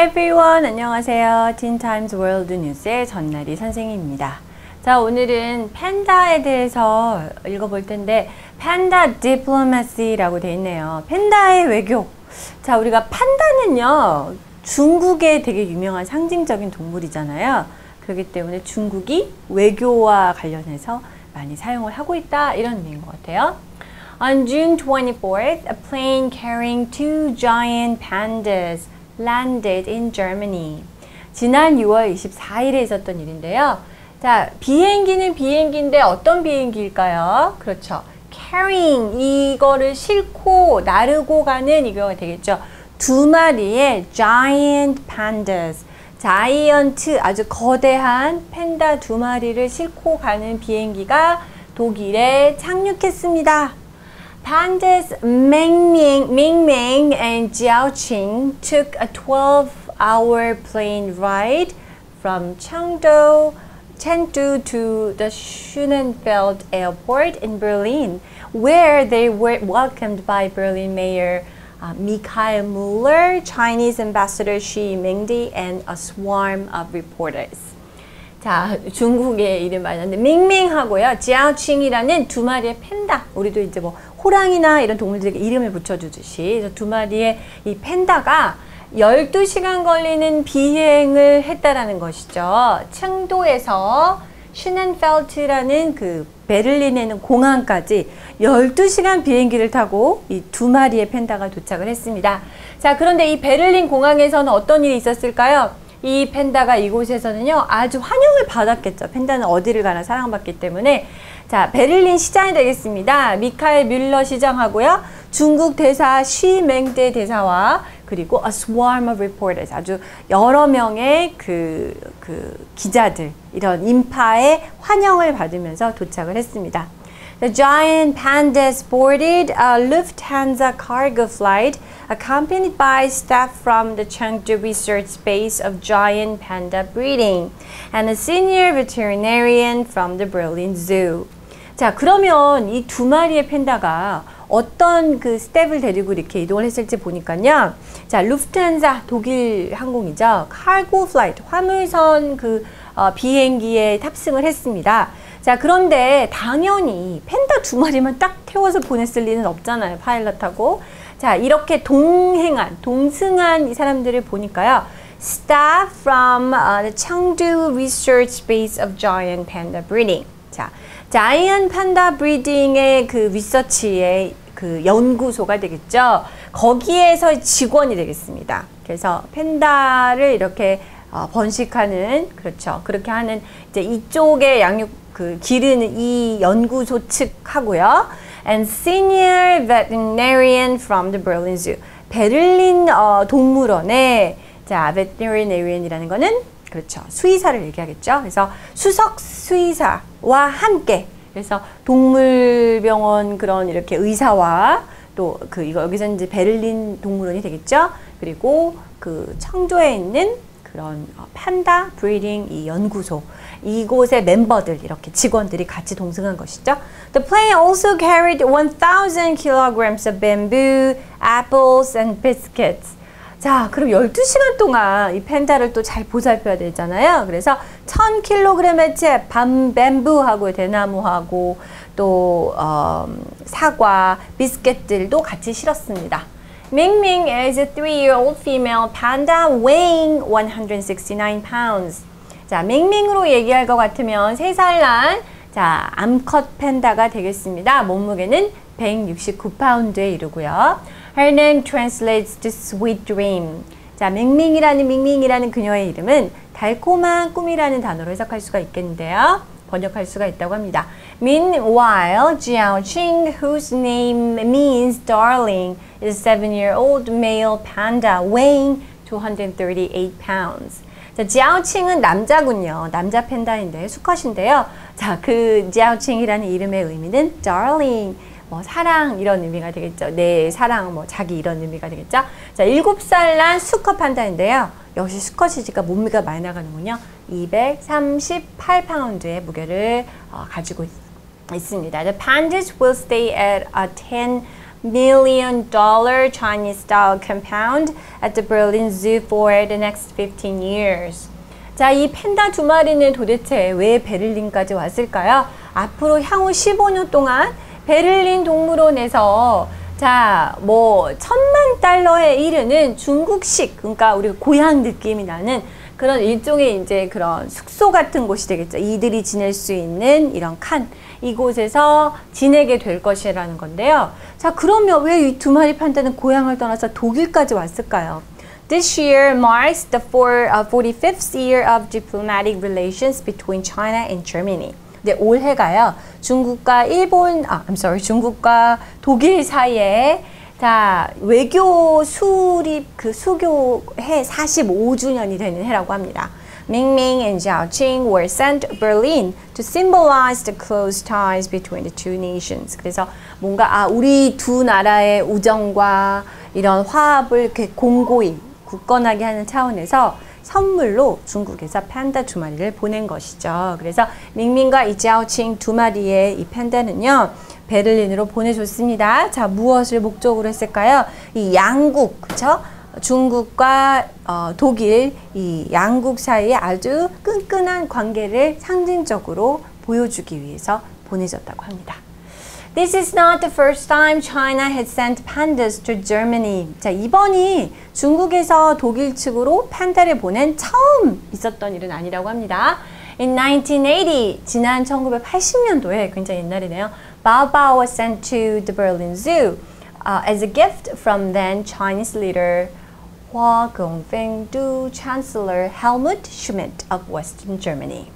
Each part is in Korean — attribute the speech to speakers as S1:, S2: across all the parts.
S1: Hi everyone. 안녕하세요. Times World News의 전나리 선생님입니다. 자, 오늘은 팬다에 대해서 읽어볼 텐데 팬다 디플로마시라고 되어 있네요. 팬다의 외교. 자, 우리가 판다는요. 중국의 되게 유명한 상징적인 동물이잖아요. 그렇기 때문에 중국이 외교와 관련해서 많이 사용을 하고 있다 이런 의미인 것 같아요. On June 24th, a plane carrying two giant pandas landed in Germany. 지난 6월 24일에 있었던 일인데요. 자, 비행기는 비행기인데 어떤 비행기일까요? 그렇죠. carrying 이거를 싣고 나르고 가는 이거가 되겠죠. 두 마리의 giant pandas. 자이언트 아주 거대한 팬다 두 마리를 싣고 가는 비행기가 독일에 착륙했습니다. Pandas Mingming, Mingming and Jiaoqing took a 12-hour plane ride from Chengdu, Chengdu to the Schönefeld Airport in Berlin, where they were welcomed by Berlin Mayor uh, Mikhail Mueller, Chinese Ambassador Xi Mingdi, and a swarm of reporters. 자, 중국의 이름 말하는데 밍밍하고요. 지아칭이라는 두 마리의 팬다. 우리도 이제 뭐 호랑이나 이런 동물들에게 이름을 붙여주듯이 두 마리의 이 팬다가 12시간 걸리는 비행을 했다라는 것이죠. 청도에서 슈넨펠트라는 그 베를린에 는 공항까지 12시간 비행기를 타고 이 두 마리의 팬다가 도착을 했습니다. 자, 그런데 이 베를린 공항에서는 어떤 일이 있었을까요? 이 팬다가 이곳에서는요, 아주 환영을 받았겠죠. 팬다는 어디를 가나 사랑받기 때문에. 자, 베를린 시장이 되겠습니다. 미카엘 뮬러 시장하고요. 중국 대사 쉬맹대 대사와 그리고 a swarm of reporters 아주 여러 명의 그, 그 기자들 이런 인파의 환영을 받으면서 도착을 했습니다. The giant pandas boarded a Lufthansa cargo flight accompanied by staff from the Chengdu research base of giant panda breeding and a senior veterinarian from the Berlin Zoo. 자, 그러면 이 두 마리의 팬다가 어떤 그 스텝을 데리고 이렇게 이동을 했을지 보니까요. 자, 루프트한자 독일 항공이죠. cargo flight 화물선 그 어, 비행기에 탑승을 했습니다. 자, 그런데 당연히 팬다 두 마리만 딱 태워서 보냈을 리는 없잖아요. 파일럿하고. 자, 이렇게 동행한, 동승한 이 사람들을 보니까요. Staff from uh, the Chengdu Research Base of Giant Panda Breeding. 자, 자이언 판다 브리딩의 그 리서치의 그 연구소가 되겠죠. 거기에서 직원이 되겠습니다. 그래서 팬다를 이렇게 어, 번식하는 그렇죠. 그렇게 하는 이제 이쪽에 양육 그 기르는 이 연구소 측하고요. And senior veterinarian from the Berlin Zoo. 베를린 어, 동물원의 자 veterinarian이라는 거는 그렇죠. 수의사를 얘기하겠죠. 그래서 수석 수의사와 함께 그래서 동물병원 그런 이렇게 의사와 또 그 이거 여기서 이제 베를린 동물원이 되겠죠. 그리고 그 청도에 있는 그런 판다 breeding 이 연구소 이곳의 멤버들 이렇게 직원들이 같이 동승한 것이죠. The plane also carried 1,000 kilograms of bamboo, apples and biscuits. 자, 그럼 12시간 동안 이 펜다를 또 잘 보살펴야 되잖아요. 그래서 1000kg의 채, 밤, 뱀부하고 대나무하고 또 어, 사과, 비스켓들도 같이 실었습니다. Mingming is a three-year-old female panda weighing 169 pounds. 자, 밍밍으로 얘기할 것 같으면 3살 난 자, 암컷 팬다가 되겠습니다. 몸무게는 169파운드에 이르고요. Her name translates to sweet dream. 자, 밍밍이라는 밍밍이라는 그녀의 이름은 달콤한 꿈이라는 단어로 해석할 수가 있겠는데요. 번역할 수가 있다고 합니다. Meanwhile, Jiaoqing, whose name means darling, is a seven-year-old male panda weighing 238 pounds. 자, 지아오칭은 남자군요. 남자 팬다인데 수컷인데요. 자, 그 지아오칭이라는 이름의 의미는 darling, 뭐 사랑 이런 의미가 되겠죠. 내 사랑, 뭐 자기 이런 의미가 되겠죠. 자, 7살 난 수컷 판다인데요. 역시 수컷이니까 몸무게가 많이 나가는군요. 238파운드의 무게를 어, 가지고 있, 있습니다. The pandas will stay at a 10 million dollar Chinese style compound at the Berlin Zoo for the next 15 years. 자, 이 팬다 두 마리는 도대체 왜 베를린까지 왔을까요? 앞으로 향후 15년 동안 베를린 동물원에서 자, 뭐 천만 달러에 이르는 중국식, 그러니까 우리 고향 느낌이 나는 그런 일종의 이제 그런 숙소 같은 곳이 되겠죠. 이들이 지낼 수 있는 이런 칸 이곳에서 지내게 될 것이라는 건데요. 자, 그러면 왜 이 두 마리 판다는 고향을 떠나서 독일까지 왔을까요? This year marks the four, uh, 45th year of diplomatic relations between China and Germany. 네, 올해가요. 중국과 일본, 아, I'm sorry, 중국과 독일 사이에 자, 외교 수립 그 수교해 45주년이 되는 해라고 합니다. Mingming and Zhaoqing were sent to Berlin to symbolize the close ties between the two nations. 그래서 뭔가 아 우리 두 나라의 우정과 이런 화합을 이렇게 공고히 굳건하게 하는 차원에서 선물로 중국에서 팬다 두 마리를 보낸 것이죠. 그래서 밍밍과 이자오칭 두 마리의 이 팬다는요. 베를린으로 보내줬습니다. 자, 무엇을 목적으로 했을까요? 이 양국, 그쵸? 중국과 어, 독일 이 양국 사이에 아주 끈끈한 관계를 상징적으로 보여주기 위해서 보내졌다고 합니다. This is not the first time China had sent pandas to Germany. 자, 이번이 중국에서 독일 측으로 판다를 보낸 처음 있었던 일은 아니라고 합니다. In 1980, 지난 1980년도에 굉장히 옛날이네요. Bao Bao was sent to the Berlin Zoo uh, as a gift from then Chinese leader Hua Gongfeng to Chancellor Helmut Schmidt of Western Germany.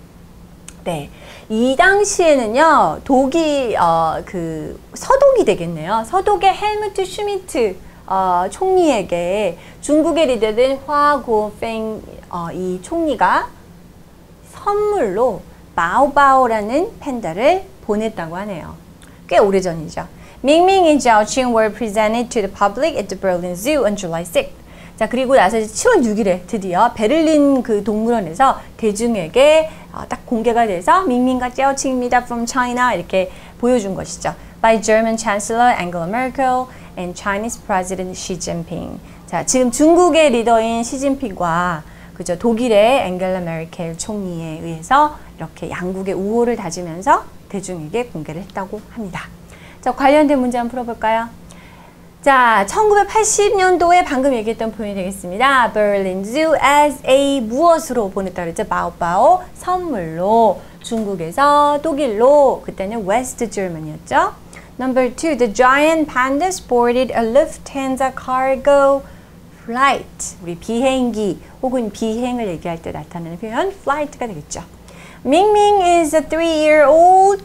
S1: 네, 이 당시에는요 독일 어, 그 서독이 되겠네요. 서독의 헬무트 슈미트 어, 총리에게 중국의 리더된 화고팽 어, 이 총리가 선물로 바오바오라는 팬다를 보냈다고 하네요. 꽤 오래전이죠. 밍밍 and Zhaoqing were presented to the public at the Berlin Zoo on July 6th. 자 그리고 나서 7월 6일에 드디어 베를린 그 동물원에서 대중에게 어, 딱 공개가 돼서 밍밍과 쩌칭입니다 from China 이렇게 보여준 것이죠. By German Chancellor Angela Merkel and Chinese President Xi Jinping. 자 지금 중국의 리더인 시진핑과 그죠 독일의 앵겔라 메르켈 총리에 의해서 이렇게 양국의 우호를 다지면서 대중에게 공개를 했다고 합니다. 자 관련된 문제 한번 풀어볼까요? 자, 1980년도에 방금 얘기했던 표현이 되겠습니다. Berlin Zoo as a 무엇으로 보냈다 그랬죠? 바오바오 선물로 중국에서 독일로 그때는 West Germany였죠. Number two, the giant panda sported a Lufthansa cargo flight. 우리 비행기 혹은 비행을 얘기할 때 나타나는 표현 flight가 되겠죠. Mingming is a three-year-old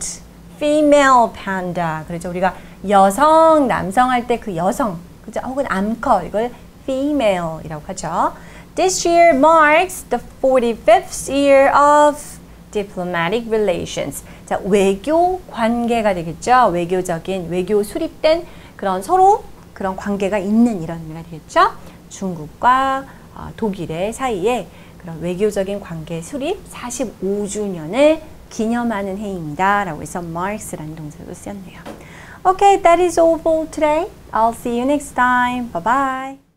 S1: female panda. 그렇죠. 우리가 여성, 남성 할 때 그 여성, 그죠? 혹은 암컷 이걸 female이라고 하죠. This year marks the 45th year of diplomatic relations. 자, 외교 관계가 되겠죠. 외교적인, 외교 수립된 그런 서로 그런 관계가 있는 이런 의미가 되겠죠. 중국과 어, 독일의 사이에 그런 외교적인 관계 수립 45주년을 기념하는 해입니다. 라고 해서 marks라는 동사도 쓰였네요. Okay, that is all for today. I'll see you next time. Bye bye.